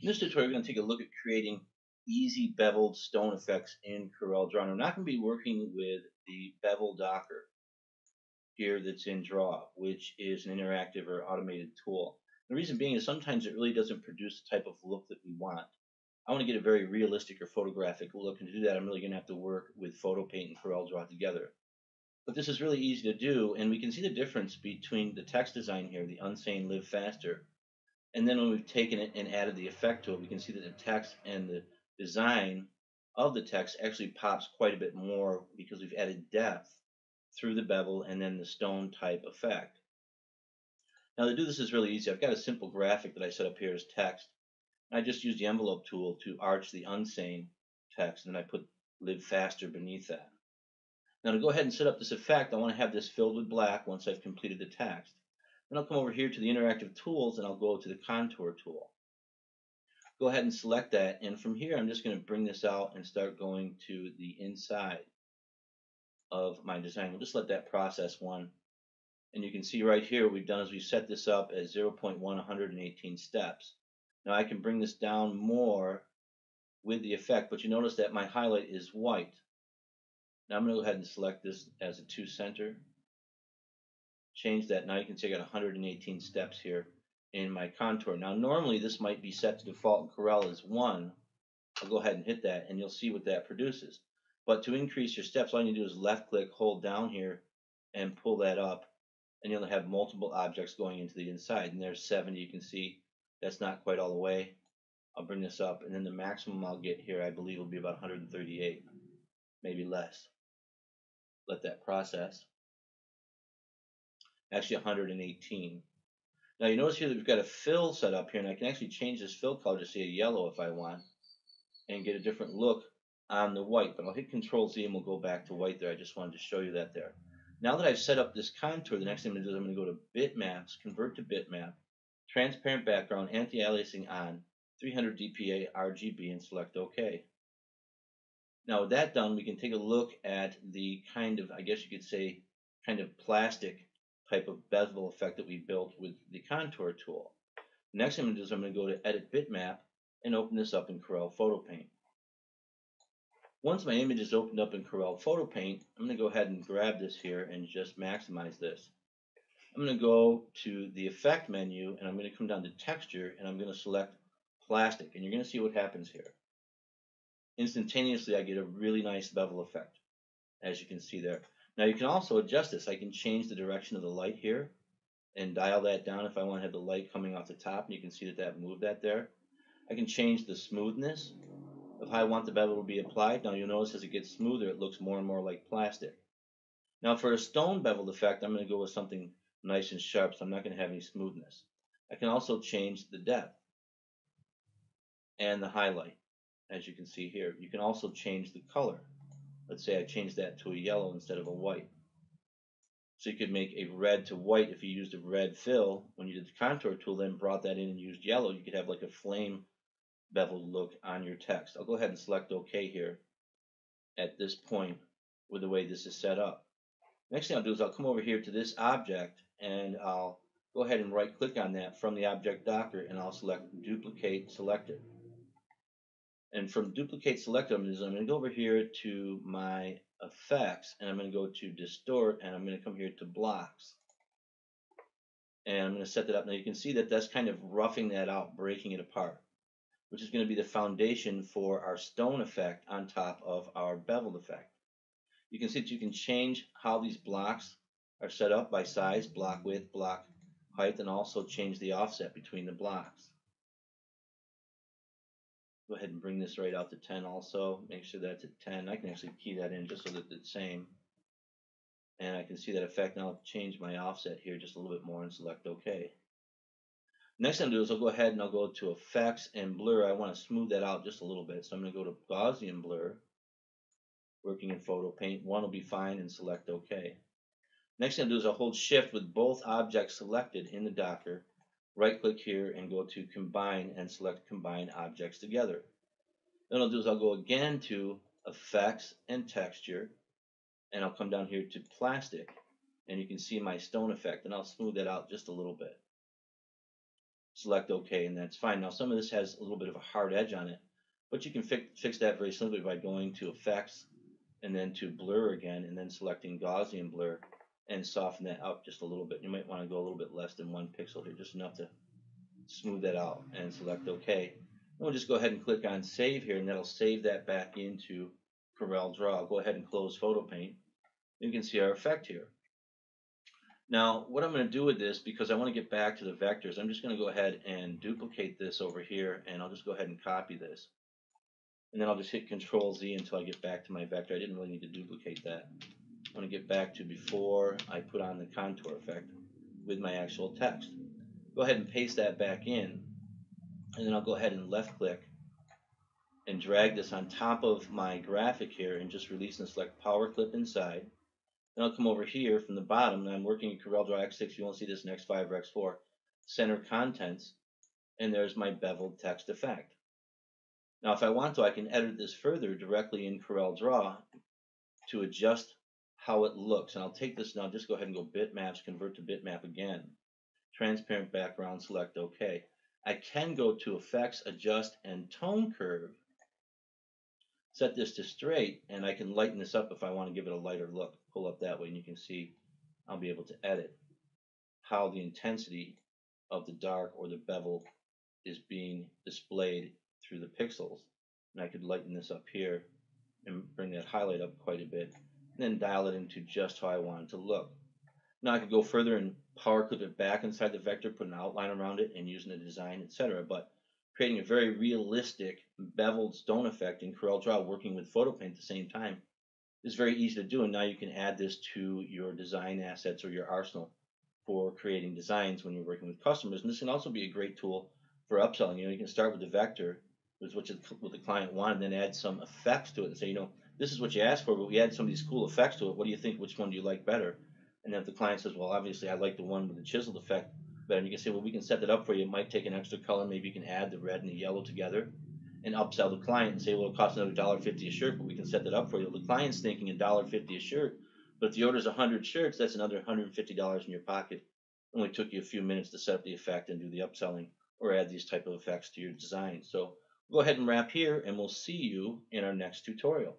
In this tutorial, we're going to take a look at creating easy beveled stone effects in Corel Draw. And I'm not going to be working with the bevel docker here that's in Draw, which is an interactive or automated tool. The reason being is sometimes it really doesn't produce the type of look that we want. I want to get a very realistic or photographic look, and to do that, I'm really going to have to work with Photo Paint and Corel Draw together. But this is really easy to do, and we can see the difference between the text design here, the Unsane Live Faster, and then when we've taken it and added the effect to it, we can see that the text and the design of the text actually pops quite a bit more because we've added depth through the bevel and then the stone type effect. Now to do this is really easy. I've got a simple graphic that I set up here as text. I just use the envelope tool to arch the unsane text and then I put live faster beneath that. Now to go ahead and set up this effect, I want to have this filled with black once I've completed the text. Then I'll come over here to the interactive tools and I'll go to the contour tool. Go ahead and select that and from here I'm just going to bring this out and start going to the inside of my design. We'll just let that process one. And you can see right here what we've done is we've set this up as 0.1 118 steps. Now I can bring this down more with the effect, but you notice that my highlight is white. Now I'm going to go ahead and select this as a 2 center change that. Now you can see I got 118 steps here in my contour. Now normally this might be set to default in Corel as 1. I'll go ahead and hit that and you'll see what that produces. But to increase your steps, all you do is left click, hold down here, and pull that up. And you'll have multiple objects going into the inside. And there's 70, you can see that's not quite all the way. I'll bring this up, and then the maximum I'll get here, I believe, will be about 138, maybe less. Let that process actually 118. Now you notice here that we've got a fill set up here, and I can actually change this fill color to say a yellow if I want, and get a different look on the white. But I'll hit Control Z and we'll go back to white there. I just wanted to show you that there. Now that I've set up this contour, the next thing I'm going to do is I'm going to go to Bitmaps, convert to Bitmap, transparent background, anti-aliasing on, 300 dpi RGB, and select OK. Now with that done, we can take a look at the kind of, I guess you could say, kind of plastic type of bevel effect that we built with the contour tool. Next I'm going to do is I'm going to go to Edit Bitmap and open this up in Corel Photo Paint. Once my image is opened up in Corel Photo Paint, I'm going to go ahead and grab this here and just maximize this. I'm going to go to the Effect menu and I'm going to come down to Texture and I'm going to select Plastic and you're going to see what happens here. Instantaneously I get a really nice bevel effect as you can see there. Now you can also adjust this. I can change the direction of the light here and dial that down if I want to have the light coming off the top. And you can see that that moved that there. I can change the smoothness of how I want the bevel to be applied. Now you'll notice as it gets smoother, it looks more and more like plastic. Now for a stone beveled effect, I'm going to go with something nice and sharp, so I'm not going to have any smoothness. I can also change the depth and the highlight, as you can see here. You can also change the color. Let's say I change that to a yellow instead of a white. So you could make a red to white if you used a red fill. When you did the contour tool, then brought that in and used yellow, you could have like a flame beveled look on your text. I'll go ahead and select OK here at this point with the way this is set up. Next thing I'll do is I'll come over here to this object and I'll go ahead and right click on that from the object docker and I'll select duplicate selected. And from duplicate select, I'm going to go over here to my effects and I'm going to go to distort and I'm going to come here to blocks. And I'm going to set that up. Now you can see that that's kind of roughing that out, breaking it apart, which is going to be the foundation for our stone effect on top of our beveled effect. You can see that you can change how these blocks are set up by size, block width, block height, and also change the offset between the blocks go ahead and bring this right out to 10 also. Make sure that's at 10. I can actually key that in just so that it's the same. And I can see that effect. Now I'll change my offset here just a little bit more and select OK. Next thing I'll do is I'll go ahead and I'll go to Effects and Blur. I want to smooth that out just a little bit. So I'm going to go to Gaussian Blur, working in Photo Paint. One will be fine and select OK. Next thing I'll do is I'll hold Shift with both objects selected in the Docker right click here and go to combine and select combine objects together. Then I'll do is I'll go again to effects and texture and I'll come down here to plastic and you can see my stone effect and I'll smooth that out just a little bit. select OK, and that's fine. Now some of this has a little bit of a hard edge on it, but you can fi fix that very simply by going to Effects and then to Blur again, and then selecting Gaussian Blur and soften that up just a little bit. You might want to go a little bit less than one pixel here, just enough to smooth that out and select OK. And we'll just go ahead and click on Save here, and that'll save that back into Corel Draw. I'll go ahead and close Photo Paint. You can see our effect here. Now, what I'm going to do with this, because I want to get back to the vectors, I'm just going to go ahead and duplicate this over here, and I'll just go ahead and copy this. And then I'll just hit Control Z until I get back to my vector. I didn't really need to duplicate that. Want to get back to before I put on the contour effect with my actual text. Go ahead and paste that back in, and then I'll go ahead and left click and drag this on top of my graphic here and just release and select power clip inside. Then I'll come over here from the bottom, and I'm working in CorelDRAW X6, you won't see this in X5 or X4, center contents, and there's my beveled text effect. Now if I want to, I can edit this further directly in CorelDRAW to adjust how it looks. And I'll take this now, just go ahead and go bitmaps, convert to bitmap again. Transparent background, select OK. I can go to Effects, Adjust, and Tone Curve. Set this to straight, and I can lighten this up if I want to give it a lighter look. Pull up that way, and you can see I'll be able to edit how the intensity of the dark or the bevel is being displayed through the pixels. And I could lighten this up here and bring that highlight up quite a bit then dial it into just how I want it to look. Now I could go further and power clip it back inside the vector, put an outline around it, and using the design, etc. But creating a very realistic beveled stone effect in CorelDRAW, working with PhotoPaint at the same time, is very easy to do. And now you can add this to your design assets or your arsenal for creating designs when you're working with customers. And this can also be a great tool for upselling. You know, you can start with the vector, what, you, what the client wanted, and then add some effects to it and say, you know, this is what you asked for, but we add some of these cool effects to it. What do you think? Which one do you like better? And then if the client says, well, obviously I like the one with the chiseled effect better, and you can say, well, we can set that up for you. It might take an extra color. Maybe you can add the red and the yellow together and upsell the client and say, well, it costs another dollar fifty a shirt, but we can set that up for you. The client's thinking a dollar fifty a shirt, but if the order's a hundred shirts, that's another hundred and fifty dollars in your pocket. It only took you a few minutes to set up the effect and do the upselling or add these type of effects to your design. So go ahead and wrap here, and we'll see you in our next tutorial.